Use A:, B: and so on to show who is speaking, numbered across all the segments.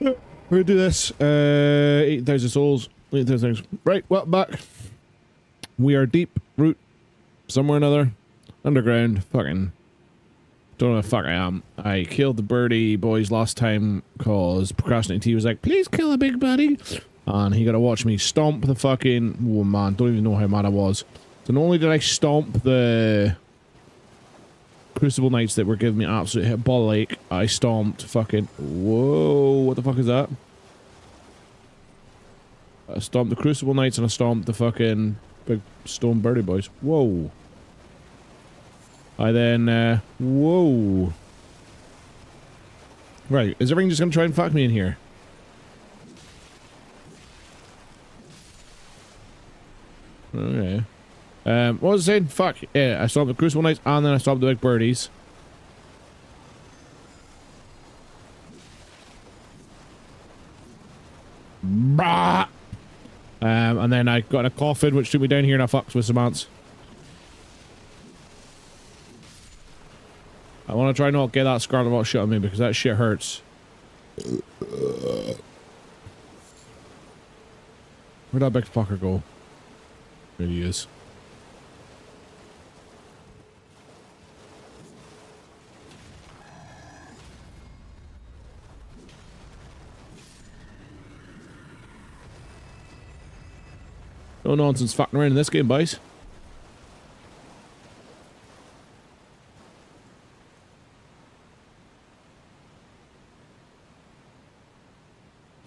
A: We're gonna do this. Uh, 8,000 souls. 8,000 Right, well, back. We are deep root somewhere or another. Underground. Fucking. Don't know the fuck I am. I killed the birdie boys last time because Procrastinating T was like, please kill a big buddy. And he got to watch me stomp the fucking. Oh man, don't even know how mad I was. So not only did I stomp the Crucible Knights that were giving me absolute hit ball like, I stomped fucking. Whoa, what the fuck is that? I stomped the Crucible Knights and I stomped the fucking big stone birdie boys. Whoa. I then, uh, whoa. Right, is everything just gonna try and fuck me in here? Okay. Um, what was I saying? Fuck. Yeah, I stopped the Crucible Knights and then I stopped the Big Birdies. Bah! Um, and then I got a coffin which took me down here and I fucked with some ants. I want to try not get that Scarlet Rot shit on me because that shit hurts. Where'd that big fucker go? There he is. No nonsense fucking around in this game, boys.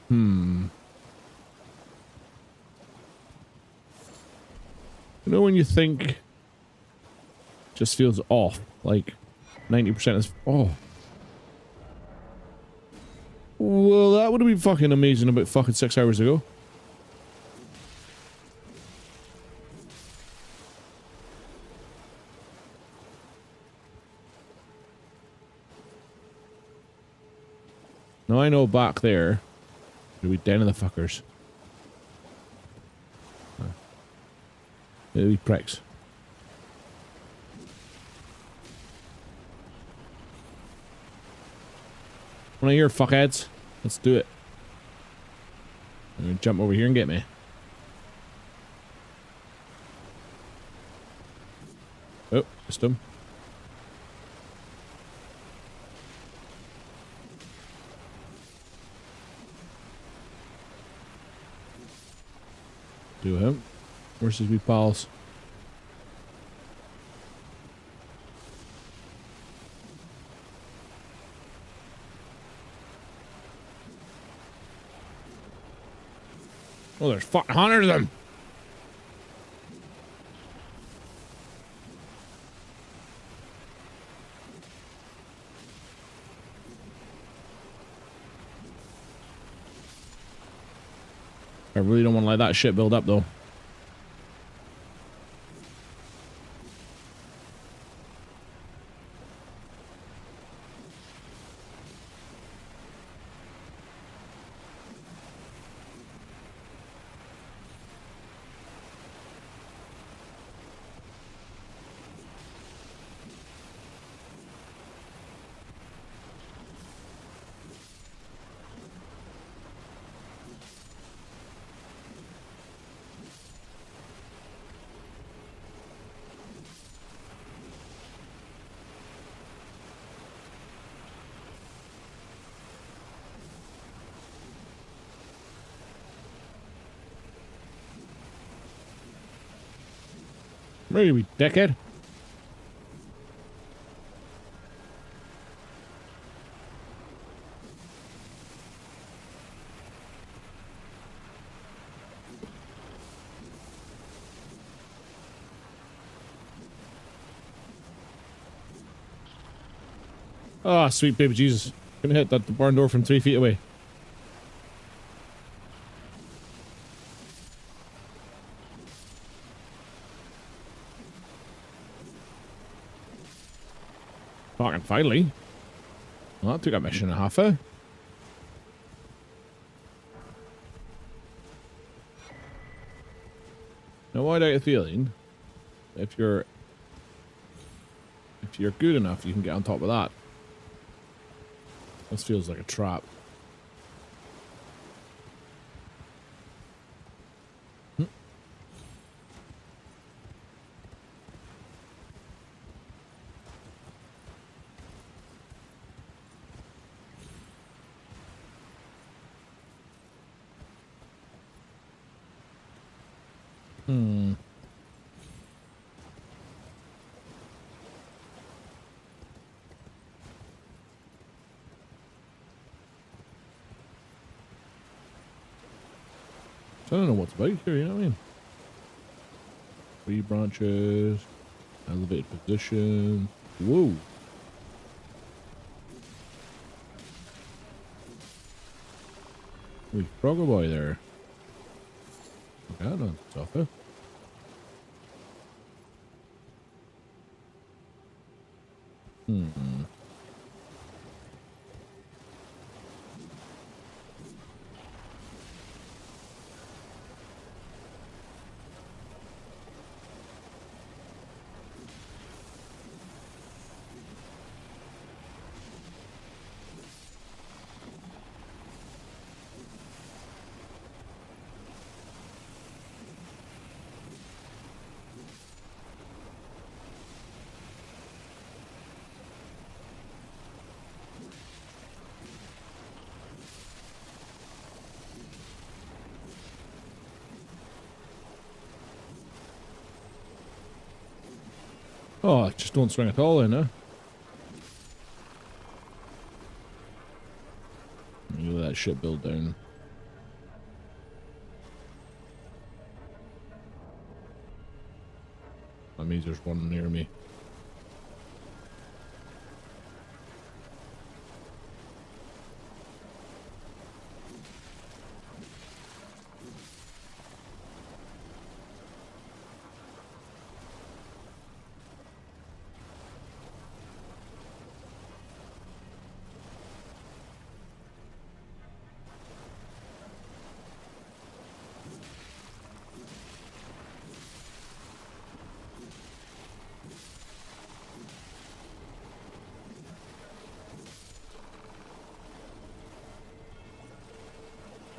A: Hmm. You know when you think just feels off, like 90% is oh. Well, that would have been fucking amazing about fucking six hours ago. Know back there, it'll be in the fuckers. It'll be pricks. One of your fuckheads. Let's do it. Jump over here and get me. Oh, missed him. Do him. Where's his wee pals? Oh, there's fucking hundred of them. I really don't want to let that shit build up though. Where are we, dickhead? Oh, sweet baby Jesus. Gonna hit that barn door from three feet away. Fucking finally. Well, that took a mission and a half, eh? Now, I get a feeling if you're if you're good enough, you can get on top of that. This feels like a trap. I don't know what's about here, you know what I mean? Three branches, elevated position. Whoa. We frog boy there. Dan zakken. Hmm. Oh, just don't swing at all then, huh? You let that shit build down. That means there's one near me.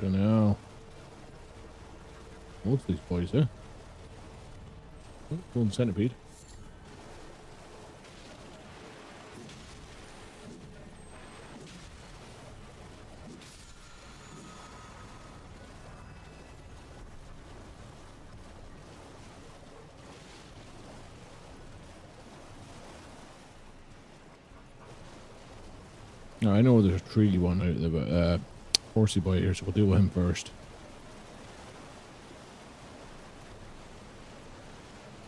A: Fucking hell. Golden centipede. No, I know there's a tree one out there, but uh, horsey boy here, so we'll deal with him first.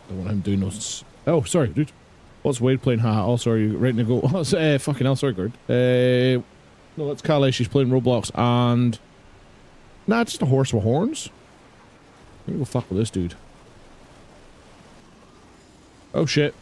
A: Don't want him doing those. Oh, sorry, dude. What's Wade playing? Ha! Oh, sorry, you ready to go? What's uh, fucking hell? Sorry, Gord. Uh, no, that's Calais. She's playing Roblox and nah, just a horse with horns. Gonna go fuck with this dude. Oh shit.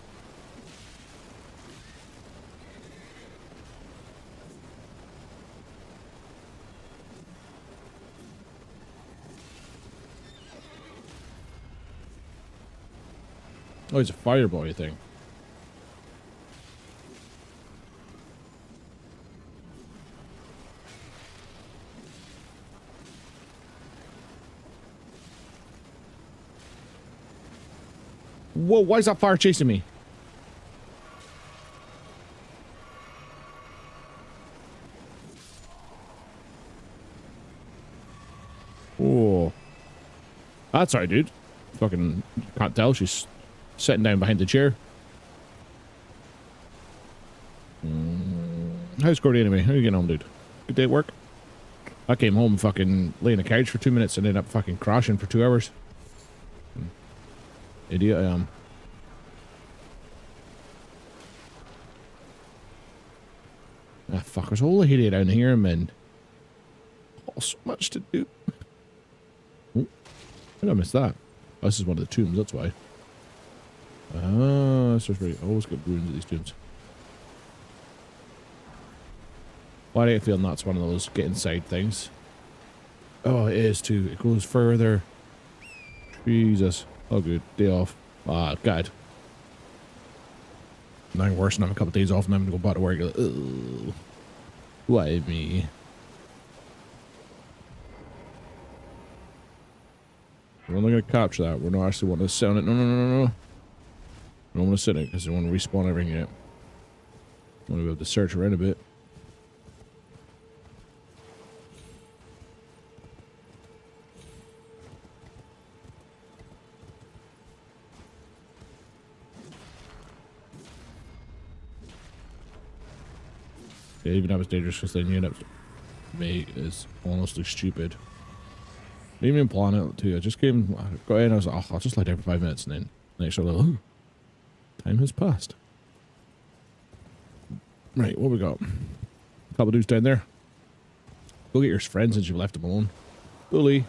A: Oh, he's a fire boy thing. Whoa, why is that fire chasing me? Oh. That's alright, dude. Fucking can't tell. She's sitting down behind the chair. Mm. How's Gordy anyway? How you getting on, dude? Good day at work? I came home fucking laying the couch for two minutes and ended up fucking crashing for two hours. Hmm. Idiot I am. Ah, fuck, there's a whole area down here, man. Oh, so much to do. Oh, I missed that. Oh, this is one of the tombs, that's why. Ah, just very. always get ruins at these tombs. Why do you feel that's one of those get inside things? Oh, it is too. It goes further. Jesus. Oh, good. Day off. Ah, God. Nothing worse than having a couple of days off and having to go back to work. Ugh. Why me? We're only going to capture that. We're not actually wanting to on it. No, no, no, no, no. I don't want to sit in it because I want to respawn everything yet. I want to be able to search around a bit. Yeah, even that was dangerous because then you end up... Mate is honestly stupid. Even plan it too. I just came, I got in, I was like, oh, I'll just lie down for five minutes and then next little time has passed. Right, what we got? Couple dudes down there. Go get your friends since you've left them alone. Bully.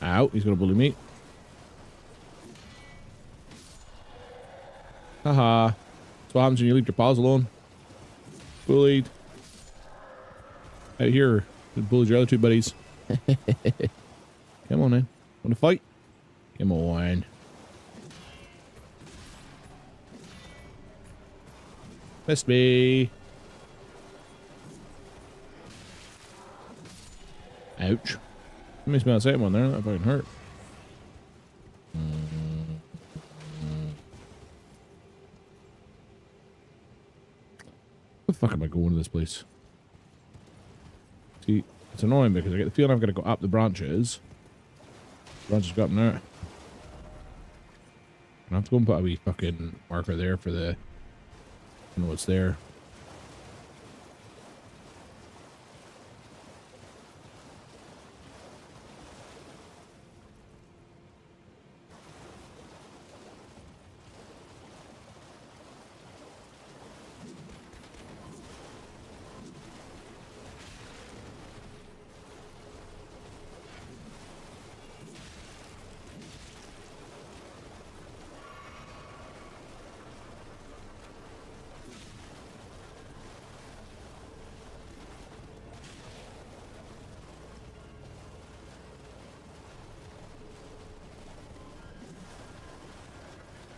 A: Ow, he's gonna bully me. Haha. That's what happens when you leave your pals alone. Bullied. Out here. Bullied your other two buddies. Come on, man. Want to fight? Come on. Missed me. Ouch. Missed me on the second one there. That fucking hurt. What the fuck am I going to this place? See, it's annoying because I get the feeling I've got to go up the branches. Branches go up there. I have to go and put a wee fucking marker there for the... Know what's there.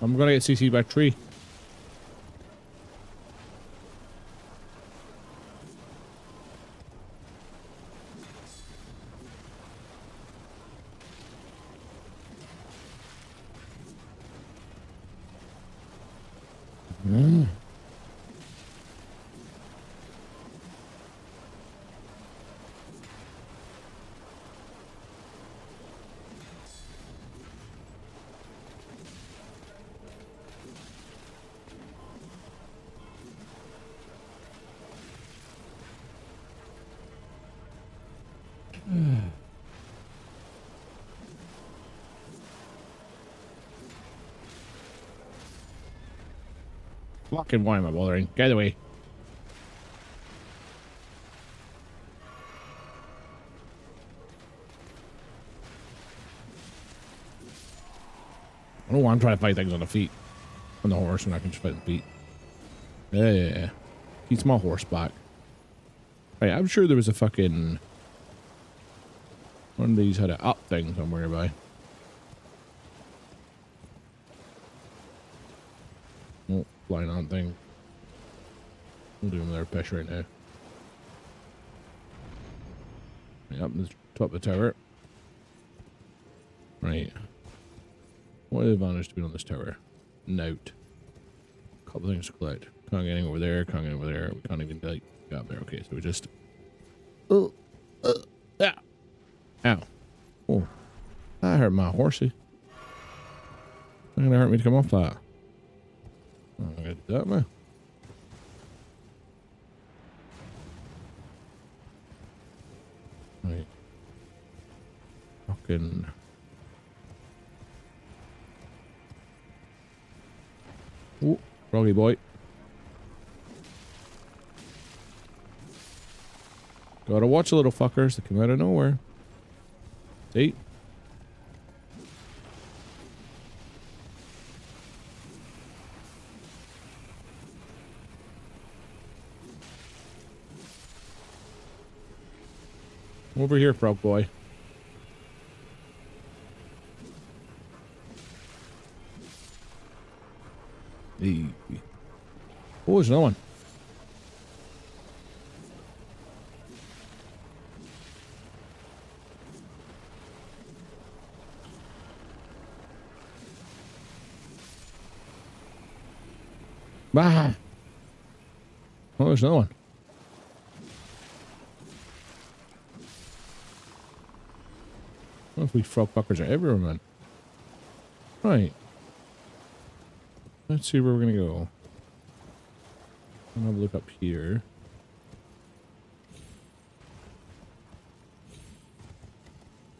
A: I'm gonna get CC'd by tree. Mm. Fucking why am I bothering? Get away. I don't want to try to fight things on the feet. On the horse, and I can just fight the feet. Yeah, yeah, yeah. Keep my horse back. Right, I'm sure there was a fucking... One of these had an up thing somewhere by. Oh, flying on thing. We'll do another push right now. Right, up the top of the tower. Right. What the advantage to be on this tower? Note. Couple things to collect. Can't get over there, can't get over there. We can't even like get up there. Okay, so we just Oh uh, yeah. Ow. Oh. That hurt my horsey. Not gonna hurt me to come off that. Do that man. Right. Fucking Oh, froggy boy. Gotta watch little fuckers that come out of nowhere. See? Over here, frog boy. The oh, there's another one. Bah. Oh, there's another one. We frog fuckers are everywhere, man? Right. Let's see where we're gonna go. I'll have a look up here.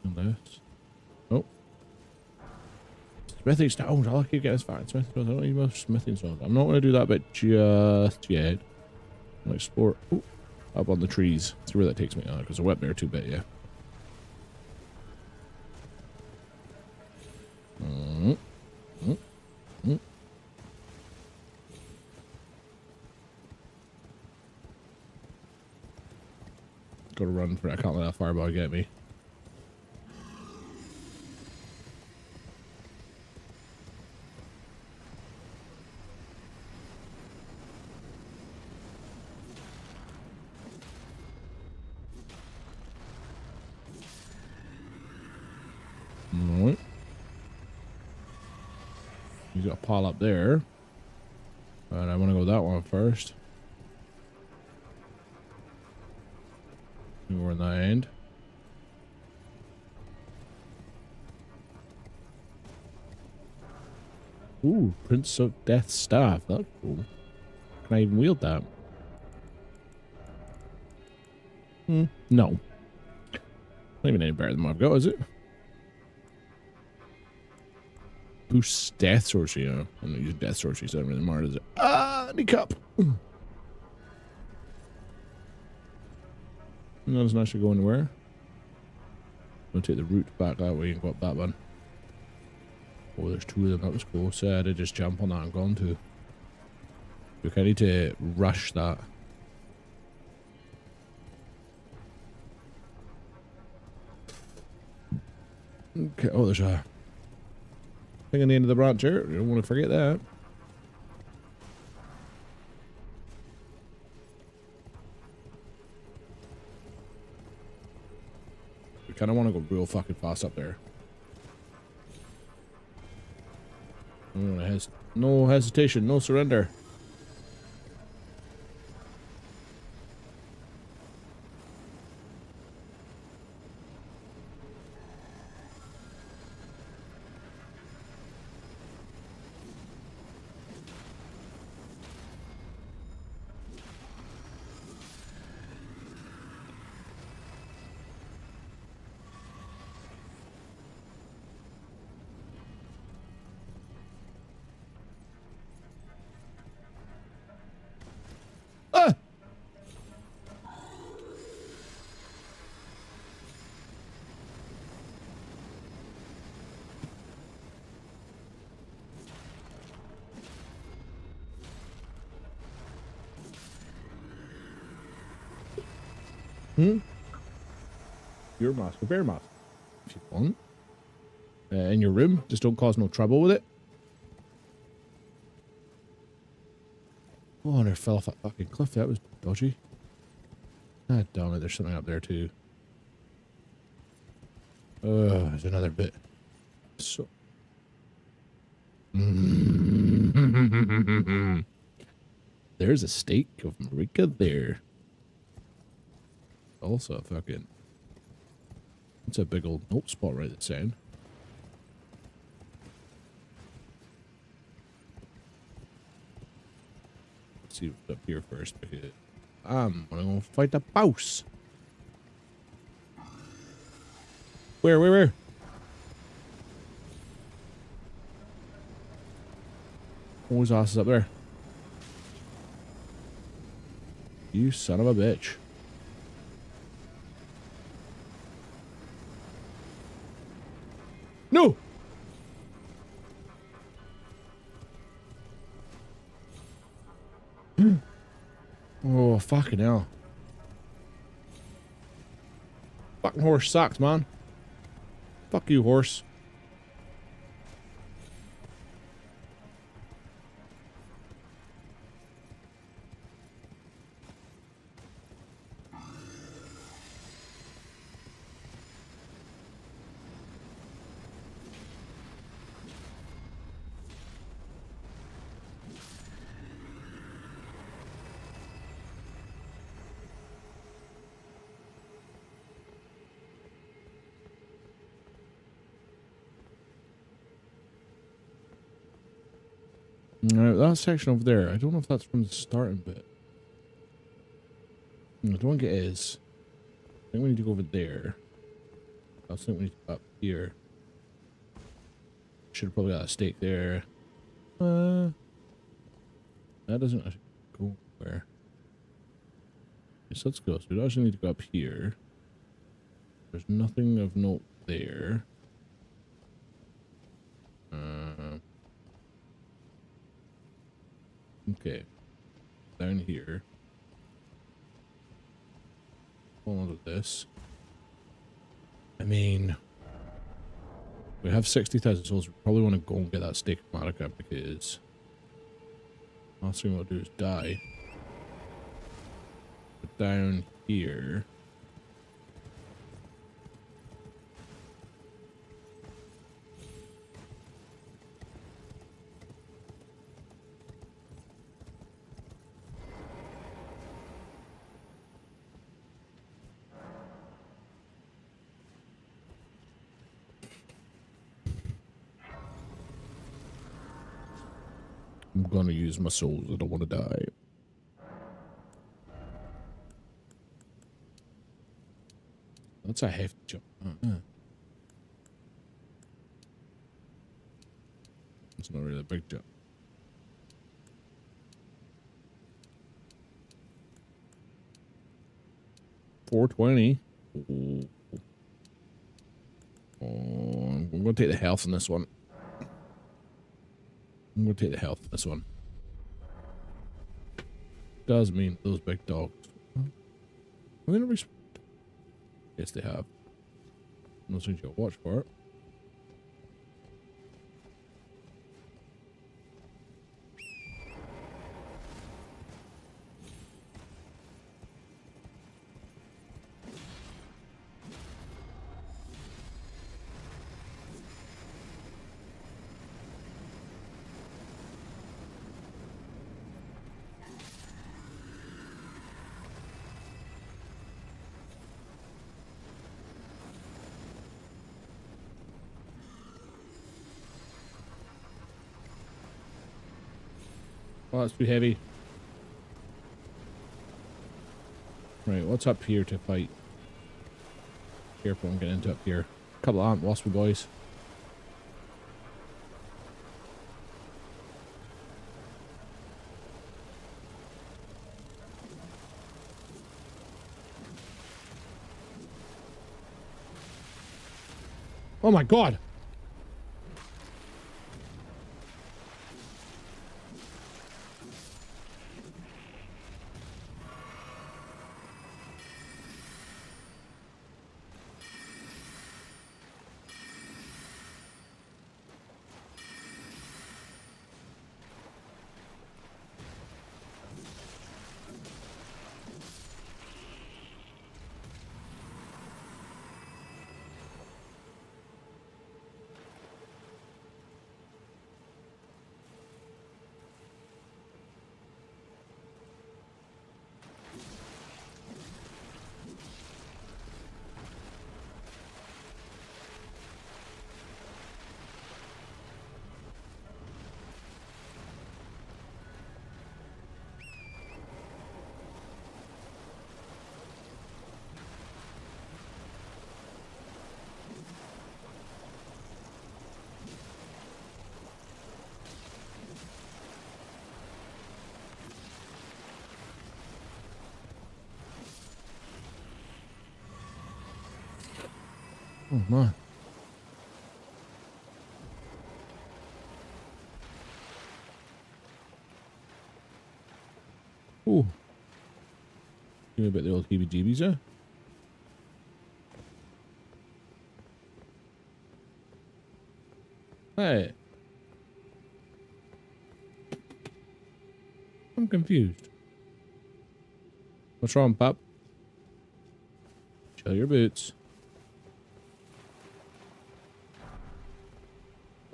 A: This. Oh. Smithing stones. Keep getting as far. Smithing stones. I don't need more smithing stones. I'm not to do that bit just yet. I'll explore. Ooh, up on the trees. See where that takes me. Oh, because I went there too bit, yeah. Pile up there. But I want to go that one first. We're in the end. Ooh, Prince of Death Staff. That's cool. Can I even wield that? Hmm. No. Not even any better than what I've got, is it? Boosts death sorcery. Uh, I'm not using death sorcery, so I don't really matter, does? Ah, any cup. No, doesn't actually go anywhere. I'm gonna take the route back that way and go up that one. Oh, there's two of them. That was cool. So I had to just jump on that and go on to. Look, I need to rush that. Okay. Oh, there's a thing on the end of the branch here. You don't want to forget that. We kind of want to go real fucking fast up there. No hesitation, no surrender. Hmm? Your mask, a bear mask. If you want. Uh, in your room. Just don't cause no trouble with it. Oh, and I fell off that fucking cliff. That was dodgy. God damn it, there's something up there too. Oh, there's another bit. So. there's a stake of Marika there. Also, fucking. It's a big old note spot right at saying. Let's see what's up here first I'm gonna fight the boss. Where, where, where? Who's ass is up there? You son of a bitch. Fucking hell. Fucking horse sucks, man. Fuck you, horse. That section over there, I don't know if that's from the starting bit. I don't think it is. I think we need to go over there. I thinking we need to go up here. Should have probably got a stake there. Uh, that doesn't actually go where. Yes, let's go. So we actually need to go up here. There's nothing of note there. Uh, okay. Down here. Hold on to this. I mean, we have 60,000 souls. We probably want to go and get that stake of Marika because last thing we'll do is die. But down here. Use my souls. I don't want to die. That's a hefty jump. Uh, It's not really a big jump. Four twenty. Oh, I'm gonna take the health in this one. I'm gonna take the health in this one. Does mean those big dogs. Are they not resp- Yes, they have. No since you watch for it. Oh, that's too heavy. Right, what's up here to fight? Careful, I'm getting into up here. A Couple of ant waspy boys. Oh my god! Oh man. Ooh. Give me a bit of the old heebie-jeebies, yeah? Hey. I'm confused. What's wrong, pup? Chill your boots.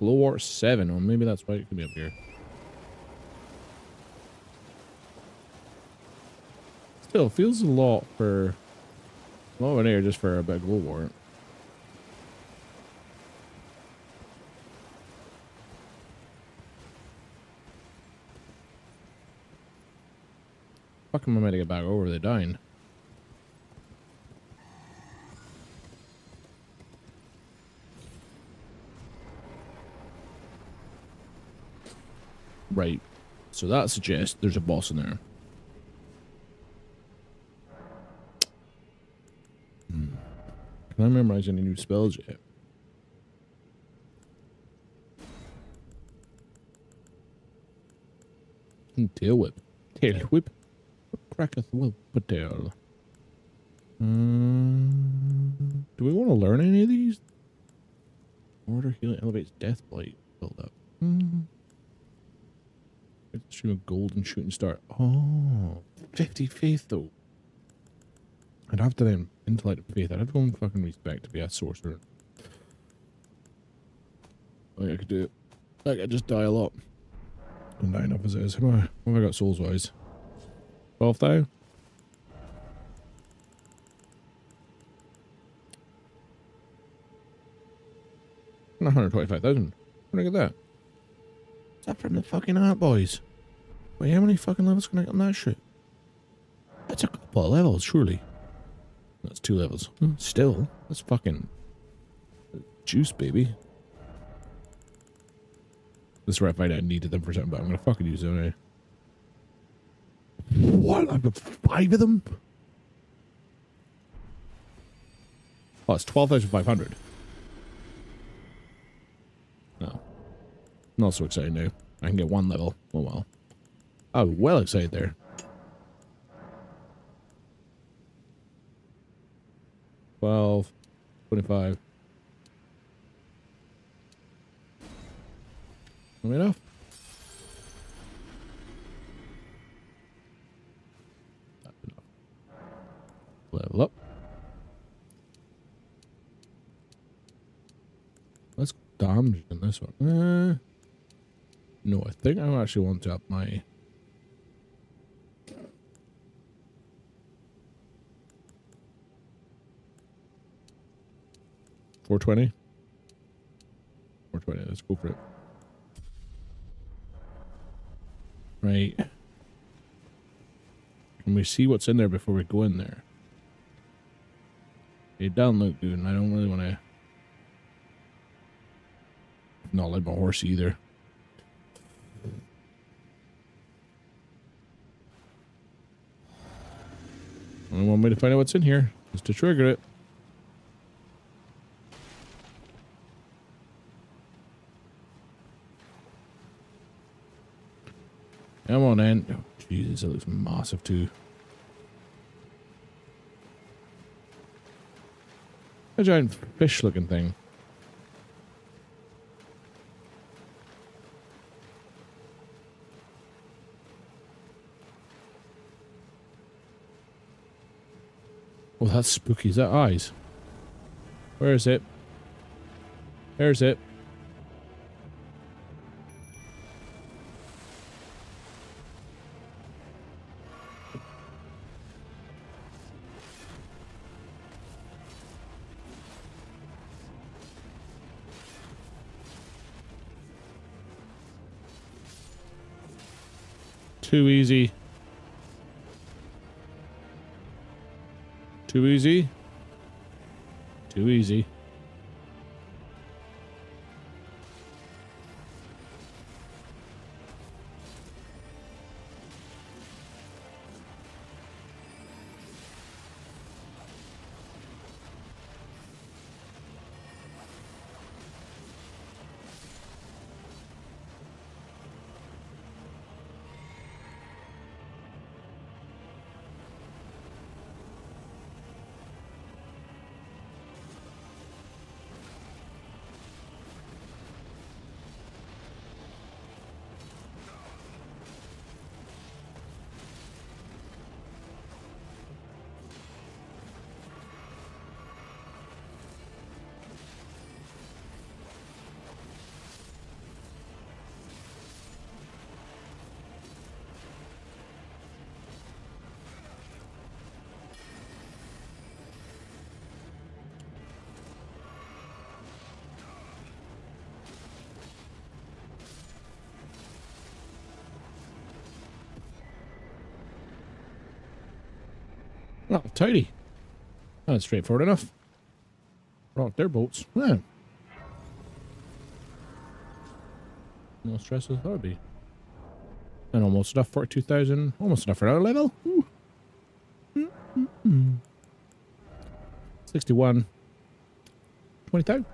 A: Glowworm 7. Or maybe that's why it could be up here. Still, feels a lot for... An air just for a bit of glowworm. Fuck am I meant to get back over? They're dying. Right. So that suggests there's a boss in there. Hmm. Can I memorize any new spells yet? Hmm, Tail whip. Tail whip. Cracketh whip a tail. Um, do we want to learn any of these? Order healing elevates death blight. Build up. Hmm. Stream of golden shooting star. Oh, 50 faith though. I'd have to then intellect and faith. I'd have to go and fucking respec to be a sorcerer. Like I could do it. Like I just die a lot. I'm dying up as it is. What have I got souls wise? 12 thou? One hundred twenty-five thousand. I get that? Is that from the fucking art boys? Wait, how many fucking levels can I get on that shit? That's a couple of levels, surely. That's two levels. Hmm, Still, that's fucking juice, baby. This is where I find out I needed them for something, but I'm gonna fucking use them. Eh? What? I've got five of them? Oh, it's 12,500. No. Not so exciting now. I can get one level. Oh well. Oh, well excited there. Twelve, twenty-five. Enough. Level up. Let's damage in this one. Uh, no, I think I actually want to up my Four twenty. Four twenty. Let's go for it. Right. Can we see what's in there before we go in there? It doesn't look good, and I don't really want to. Not like my horse either. Only one way to find out what's in here is to trigger it. On. Oh, Jesus, it looks massive too. A giant fish looking thing. Oh, that's spooky. Is that eyes? Where is it? There's it. Oh, tidy. That's straightforward enough. Rock their boats. Yeah. No stress with Harvey. And almost enough for 2,000. Almost enough for another level. Mm -mm -mm. 61. 20,000.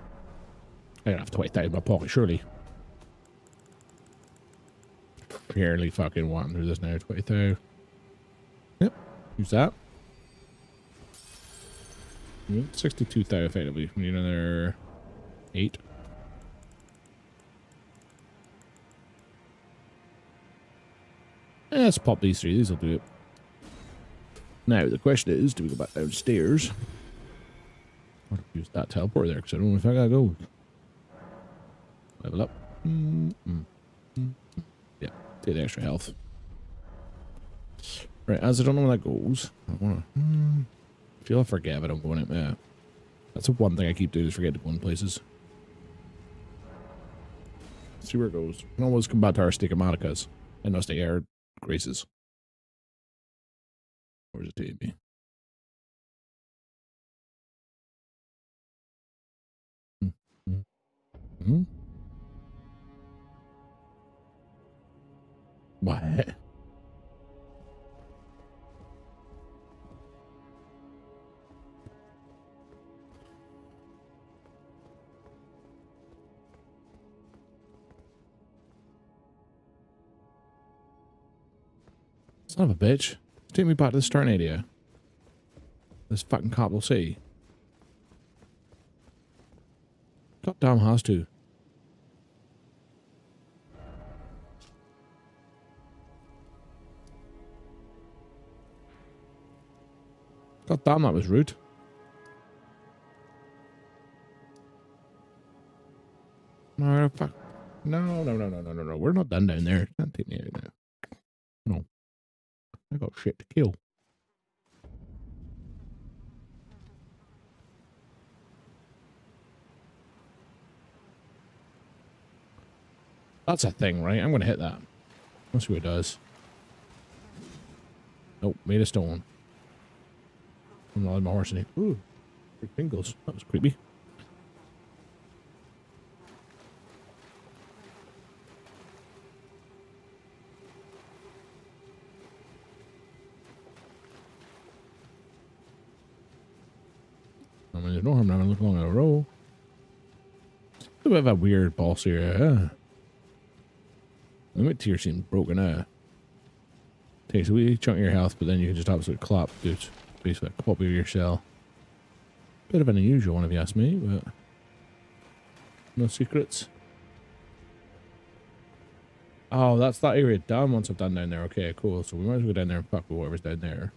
A: I don't have 20,000 in my pocket, surely. Barely fucking wanting through this now. 20,000. Yep. Use that. Yep. 62,000 effectively. We need another 8. let's pop these three. These will do it. Now, the question is, do we go back downstairs? I'll use that teleport there because I don't know if I gotta go. Level up. Mm -mm. Yeah, take the extra health. Right, as I don't know where that goes, I wanna. I feel I forget if I don't go in it. Yeah. That's the one thing I keep doing is forget to go in places. Let's see where it goes. We can always come back to our Stigmaticas and us the air graces. Where's it taking me? Mm -hmm. What? Son of a bitch. Take me back to the starting area. This fucking cop will see. Goddamn has to. God damn, that was rude. No, fuck. No, no, no, no, no, no, no. We're not done down there. Can't take me out now. No. I got shit to kill. That's a thing, right? I'm going to hit that. Let's see what it does. Nope, made a stone. I'm not my horse in it. Ooh, tingles. That was creepy. No harm having a look along a row. A bit of a weird boss here. Huh? The mid tier seems broken. Uh, takes a wee chunk of your health, but then you can just absolutely clap, dude. Basically, a copy of your shell. Bit of an unusual one, if you ask me, but no secrets. Oh, that's that area done once I've done down there. Okay, cool. So we might as well go down there and fuck with whatever's down there.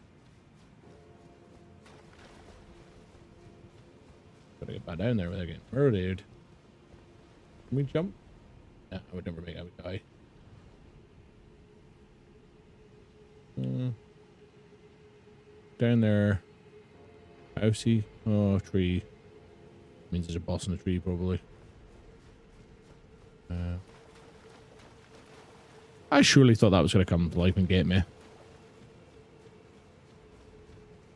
A: Gotta get back down there without getting murdered. Can we jump? Nah, I would never make I would die. Uh, down there. Housey. Oh, tree. Means there's a boss in the tree, probably. Uh, I surely thought that was going to come to life and get me.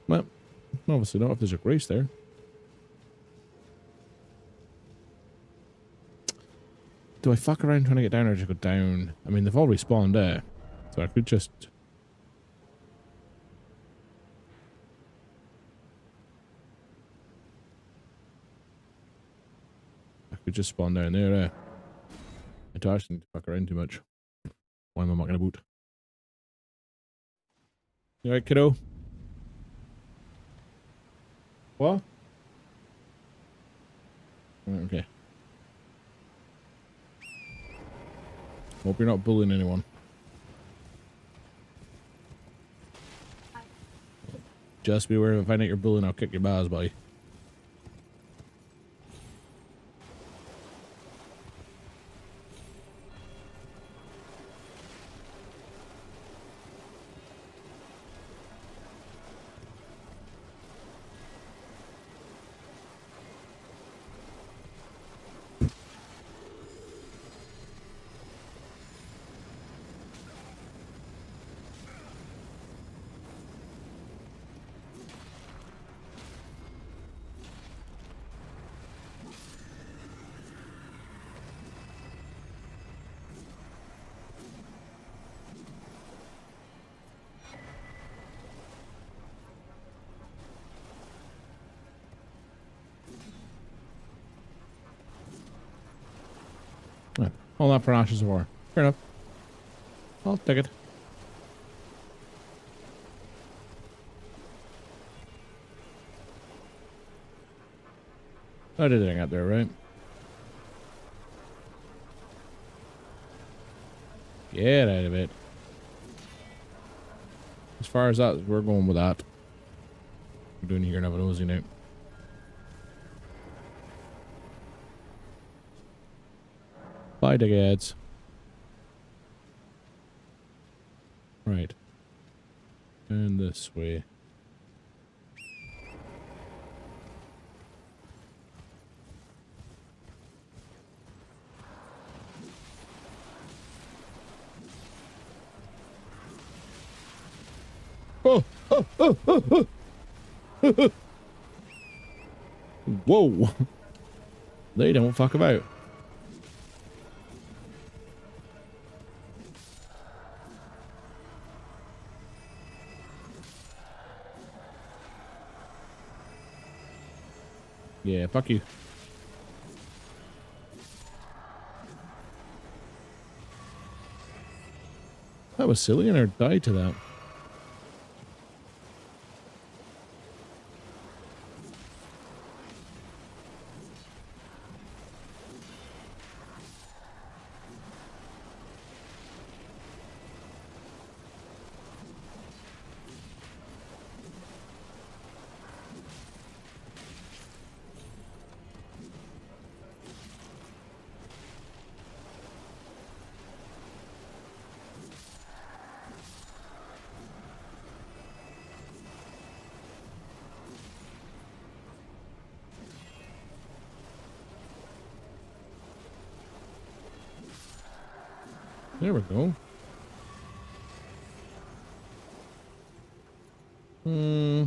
A: Well, obviously not if there's a grace there. Do I fuck around trying to get down or just go down? I mean, they've all respawned there. So I could just... I could just spawn down there. Eh? I don't actually need to fuck around too much. Why am I not going to boot? You alright, kiddo? What? Okay. Hope you're not bullying anyone. Just be aware if I out you're bullying, I'll kick your balls, buddy. That for Ashes of War. Fair enough. I'll take it. I did hang out there, right? Get out of it. As far as that, we're going with that. We're doing here now, nosy now. Bye, dickheads. Right. And this way. Oh, oh, oh, oh, oh. Whoa. They don't fuck about. Yeah, fuck you. That was silly and I died to that. There we go. Hmm.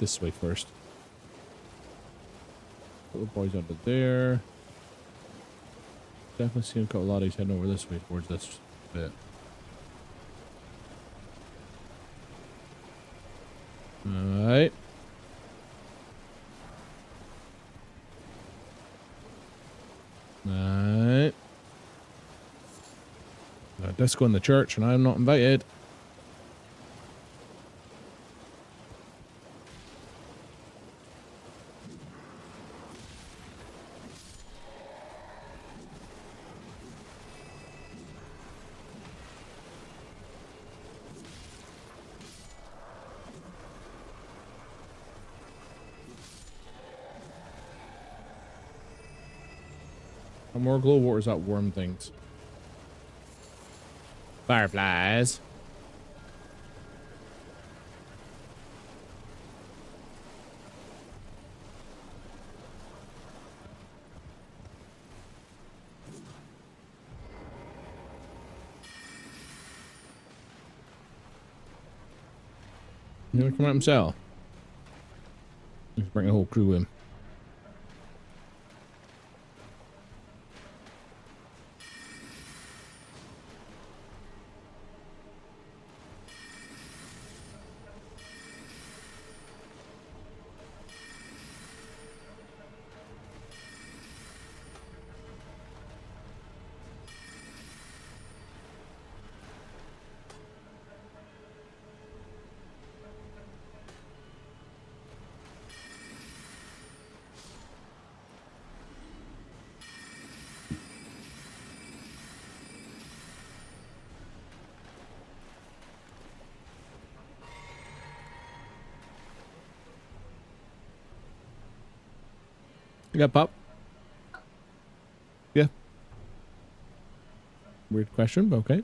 A: This way first. Little boys under there. Definitely seeing a couple these heading over this way towards this bit. Alright. Alright. A disco in the church and I'm not invited. more glow waters that worm things. Fireflies. Want to come out himself? Let's bring a whole crew in. You got pop? Yeah. Weird question, but okay.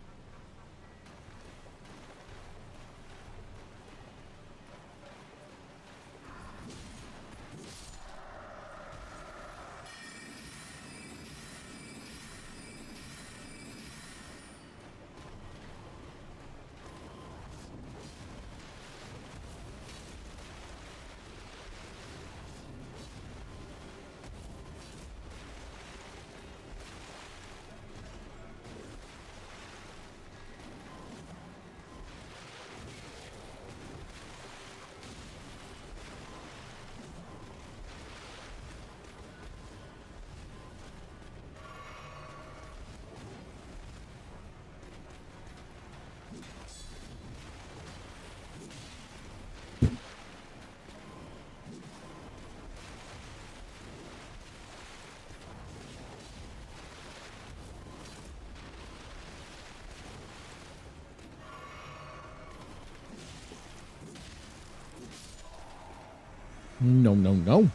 A: No, no.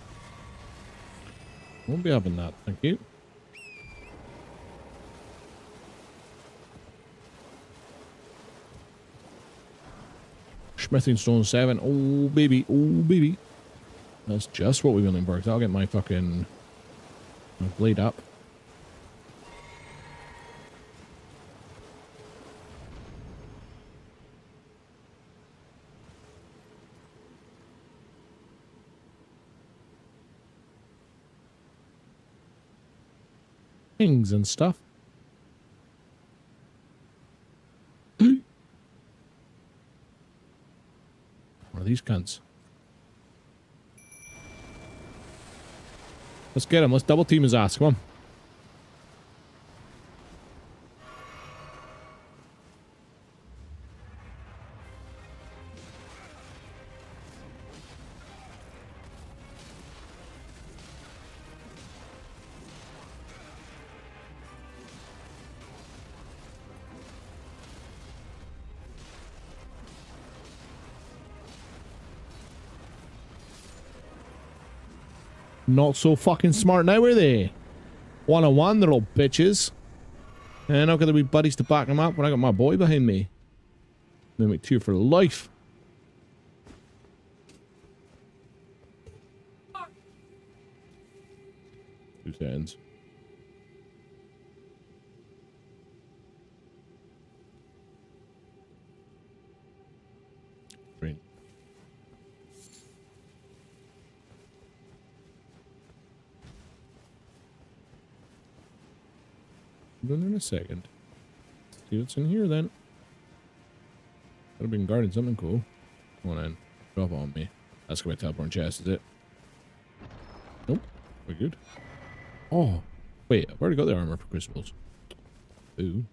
A: Won't be having that, thank you. Smithing Stone 7. Oh, baby. Oh, baby. That's just what we've been looking for. I'll get my fucking my blade up. Things and stuff. what are these cunts? Let's get him. Let's double team his ass. Come on. Not so fucking smart now, are they? One on one, they're all bitches. Eh, and I've got the be buddies to back them up when I got my boy behind me. Mimic Tear for life. Two seconds. A second. See what's in here then. Could have been guarding something cool. Come on in. Drop on me. That's gonna be a teleporting chest, is it? Nope. We're good. Oh. Wait, I've already got the armor for crystals. Ooh.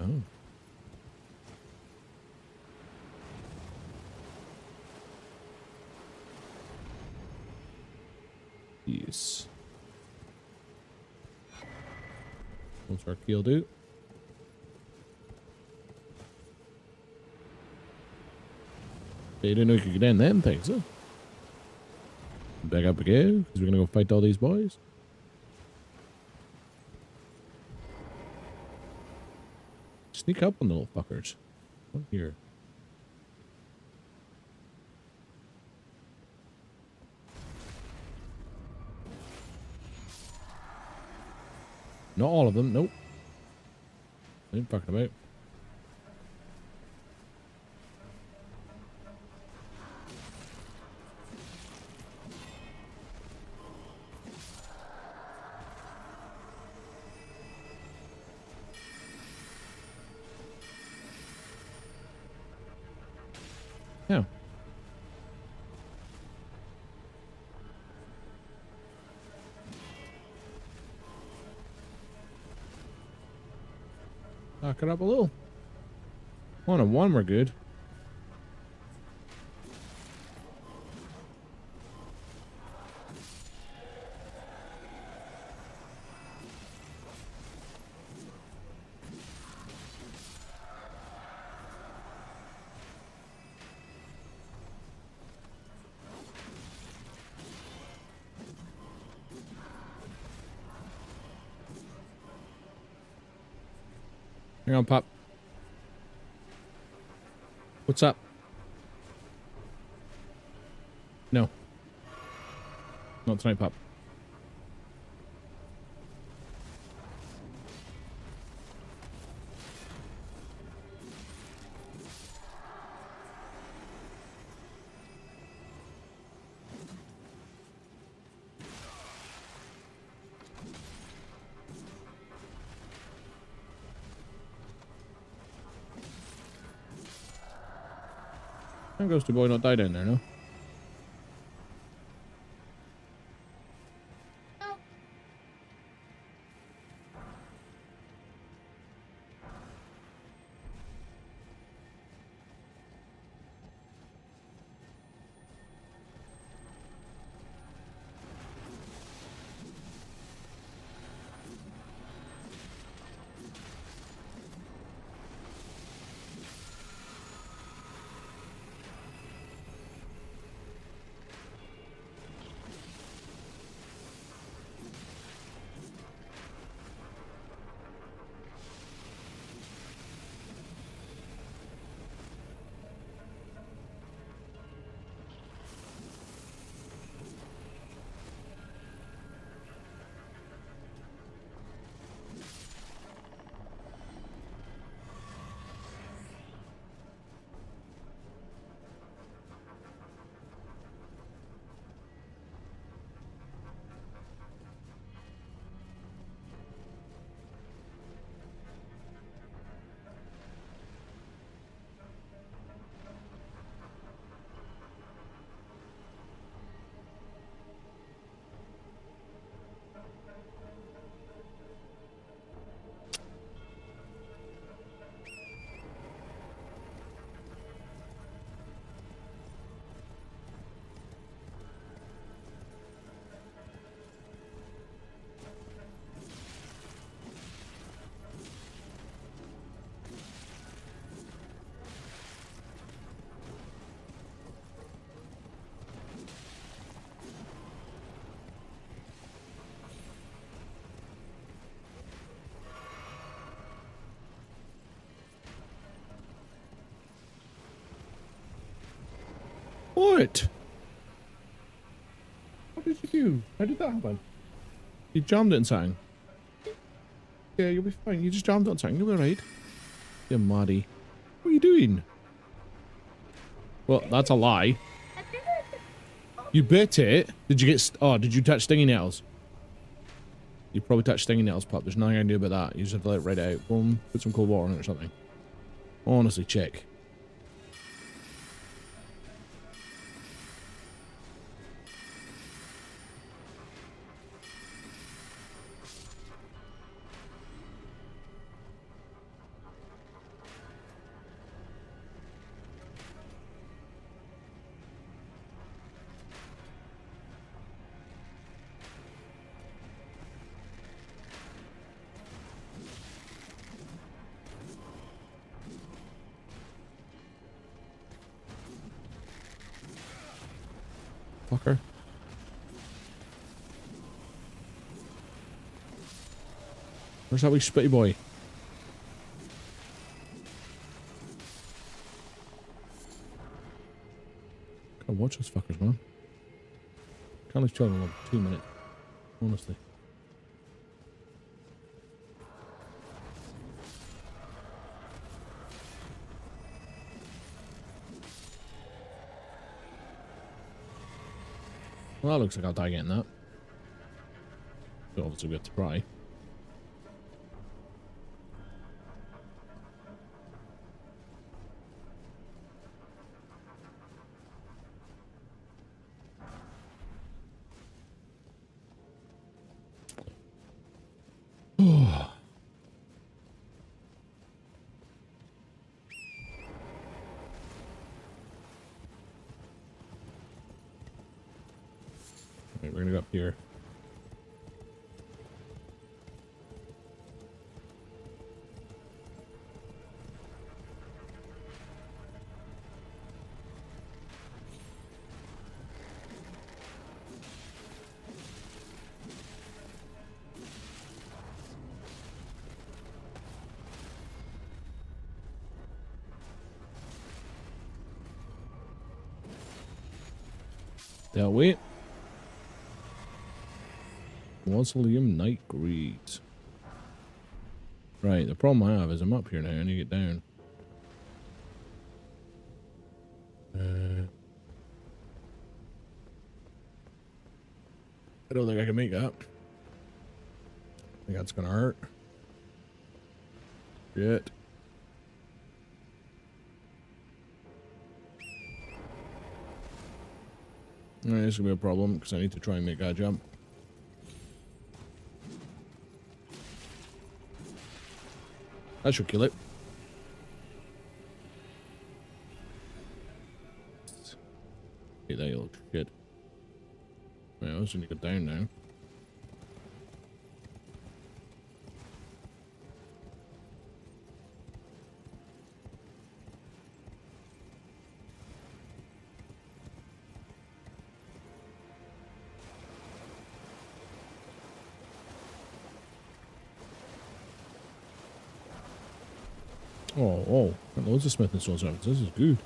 A: Oh. Yes. Our do? They didn't know you could get in them things, huh? Back up again, because we're gonna go fight all these boys. Sneak up on the little fuckers. What here? Not all of them, nope. I ain't fucking about. It up a little. One on one, we're good. On, Pop. What's up? No. Not tonight, Pop. To boy not die down there, no? What? What did you do? How did that happen? You jammed it in something. Yeah, you'll be fine. You just jammed it on something. You'll be alright. You Maddie. What are you doing? Well, that's a lie. You bit it? Did you get... Oh, did you touch stinging nails? You probably touched stinging nails, pup. There's nothing I can do about that. You just have to let it right out. Boom. Put some cold water on it or something. Honestly, check. Where's that wee spitty boy? Gotta watch those fuckers, man. Can't leave children alone two minutes. Honestly. Well, that looks like I'll die getting that. But obviously we have to try. That way. Mausoleum Knight Greaves. Right, the problem I have is I'm up here now. I need to get down. Uh, I don't think I can make that. I think that's gonna hurt. Shit. Alright, this is gonna be a problem because I need to try and make that jump. That should kill it. That looks good. Right, I just need to get down now. Loads of smithing stones. This is good.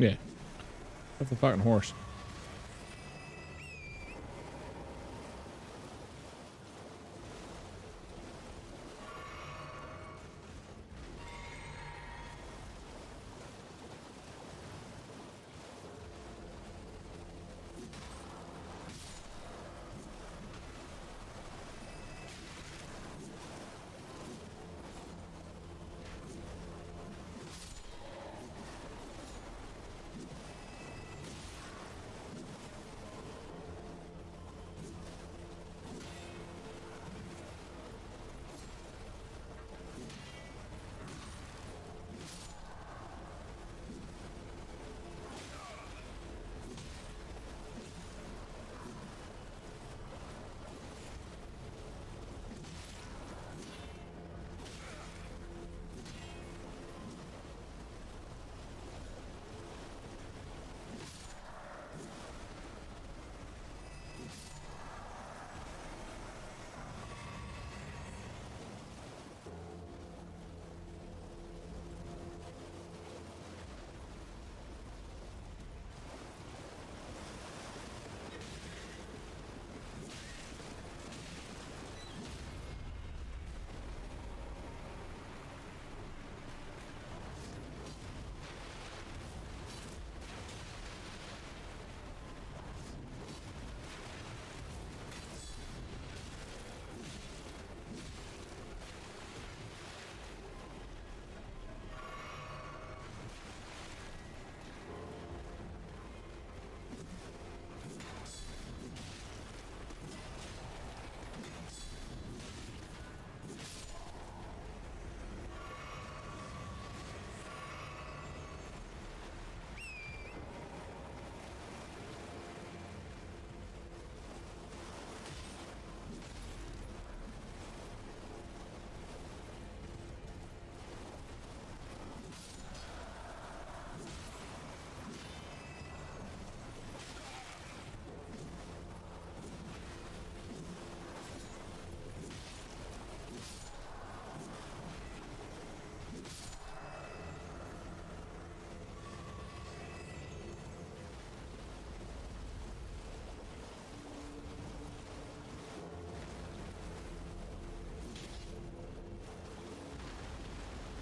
A: Yeah. That's the fucking horse.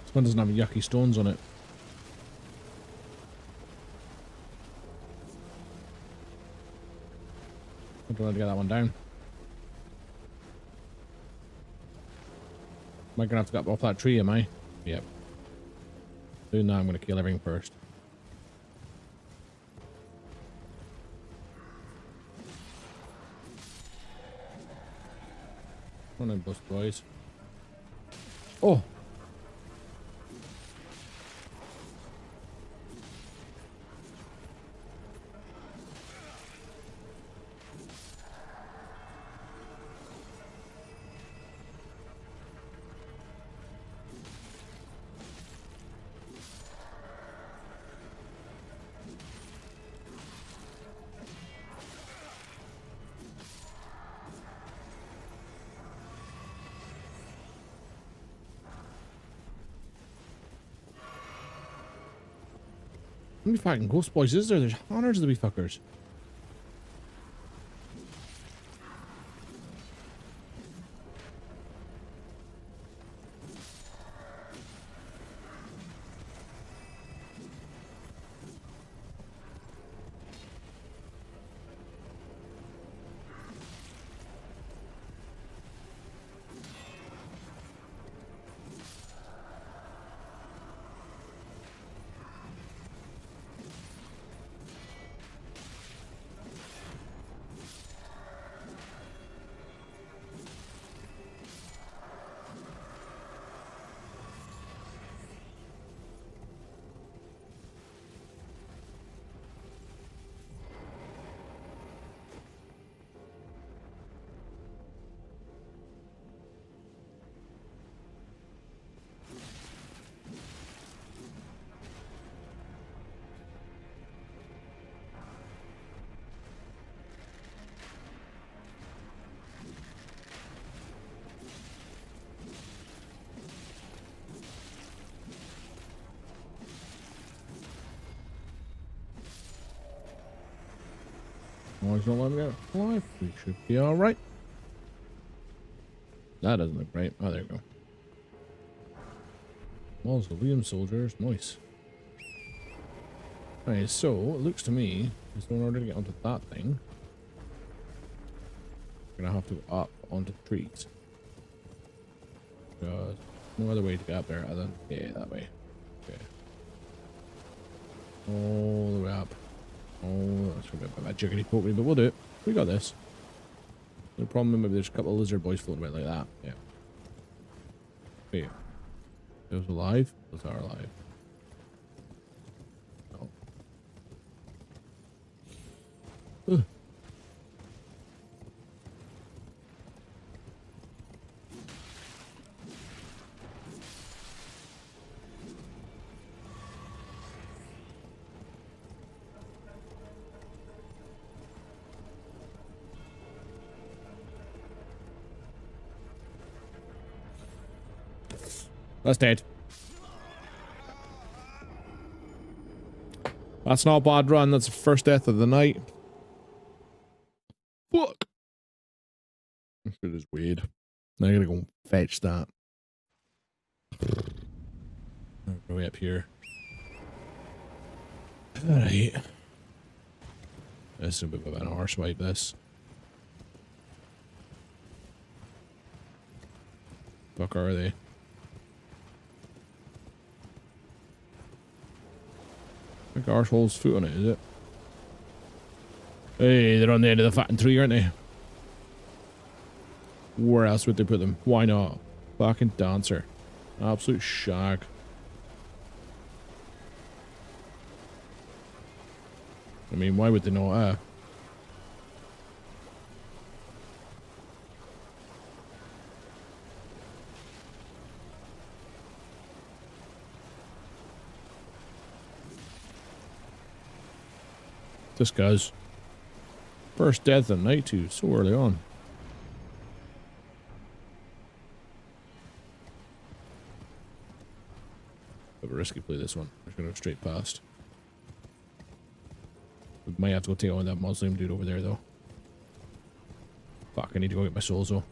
A: This one doesn't have yucky stones on it. I don't want to get that one down. Am I gonna have to get off that tree, am I? Yep. Doing that, I'm gonna kill everything first. Come on in, bust boys. Oh! How many fucking ghost boys is there? There's hundreds of the wee fuckers. Always not letting me out alive. We should be alright. That doesn't look right. Oh, there you go. Mausoleum soldiers. Nice. Okay, so it looks to me as in order to get onto that thing, we're gonna have to go up onto the trees. No other way to get up there other than yeah, that way. Okay. All up. Oh, that's going to be a bit of a jiggly pokey, but we'll do it. We got this. No problem, maybe there's a couple of lizard boys floating about like that. Yeah. Wait. Those alive? Those are alive. That's dead. That's not a bad run. That's the first death of the night. Fuck. This is weird. Now I gotta go fetch that. Way up here. Alright. This is a bit of an arse wipe, this. Fuck are they? Think arsehole's foot on it, is it? Hey, they're on the end of the fattened tree, aren't they? Where else would they put them? Why not? Fucking dancer. Absolute shag. I mean, why would they not, uh? This guy's first death of night too, so early on. Bit a risky play this one. Just gonna go straight past. We might have to go take on that Muslim dude over there though. Fuck, I need to go get my souls though.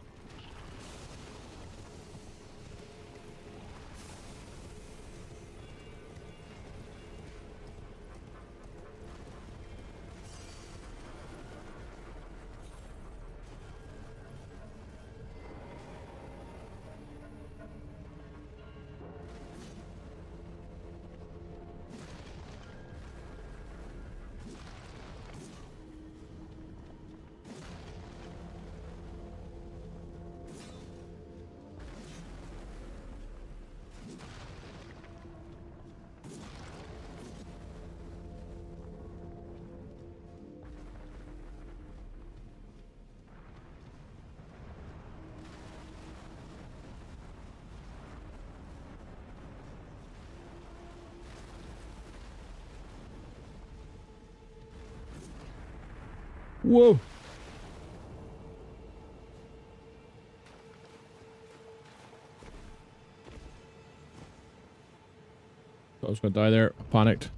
A: Whoa. I was gonna die there. I panicked.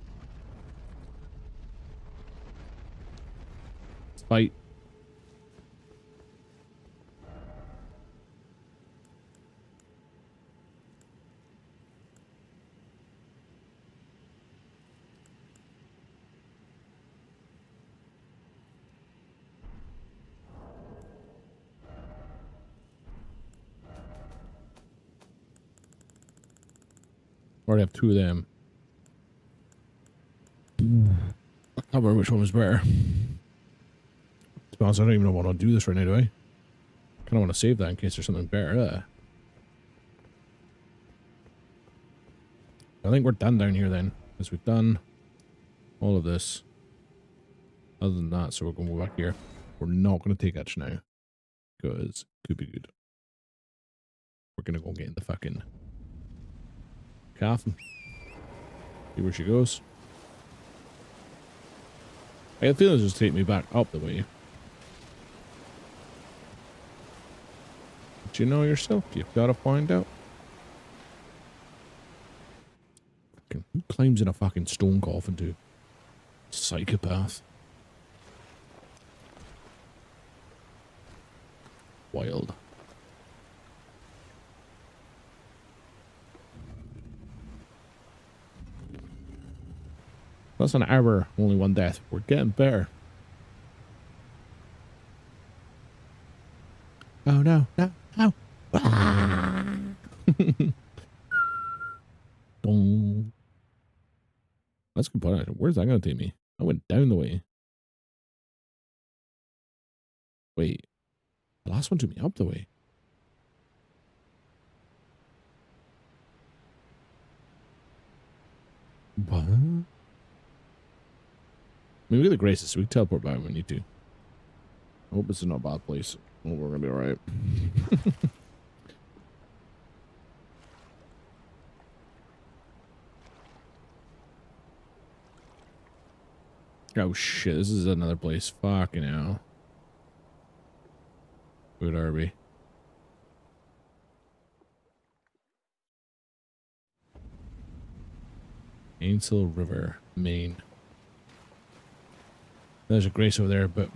A: Fight. Already have two of them. I can't remember which one was better. To be honest, I don't even what I'll do this right now, do I? Kind of want to save that in case there's something better. Uh. I think we're done down here then, because we've done all of this. Other than that, so we're going to go back here. We're not going to take Etch now, because it could be good. We're going to go get in the fucking coffin. See where she goes. I get the feeling just take me back up the way. But you know yourself, you've got to find out. Fucking, who climbs in a fucking stone coffin too? Psychopath. Wild. That's an hour, only one death. We're getting better. Oh no, no, no. That's good point. Where's that going to take me? I went down the way. Wait. The last one took me up the way. What? Mean, we get the graces, so we can teleport back when we need to. I hope this is not a bad place. Oh, we're gonna be alright. oh shit, this is another place. Fucking hell. Good Arby. Ainsel River, Main. There's a grace over there, but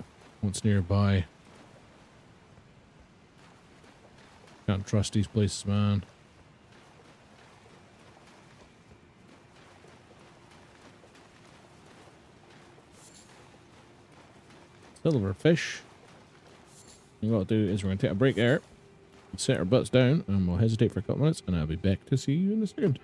A: once nearby. Can't trust these places, man. Silverfish. What we'll do is we're going to take a break there, set our butts down, and we'll hesitate for a couple minutes, and I'll be back to see you in a second.